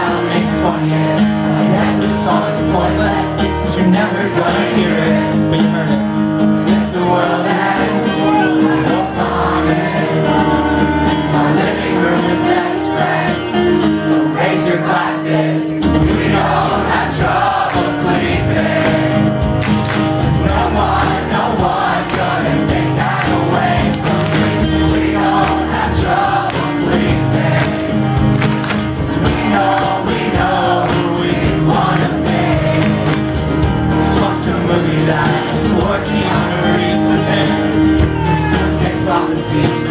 It's funny. assim.